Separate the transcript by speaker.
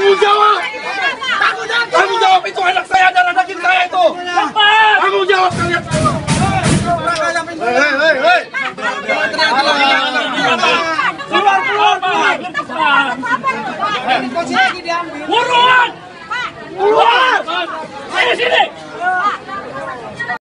Speaker 1: Tanggung jawab! Tanggung jawab itu anak saya dan anak kita saya itu! Tanggung jawab kalian! Hei, hei, hei!
Speaker 2: Keluar, keluar, keluar. Buruan!